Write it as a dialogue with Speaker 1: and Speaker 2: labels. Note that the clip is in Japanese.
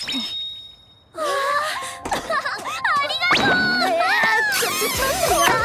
Speaker 1: ありがとう。えー、ちょ、ちょ、ちょっと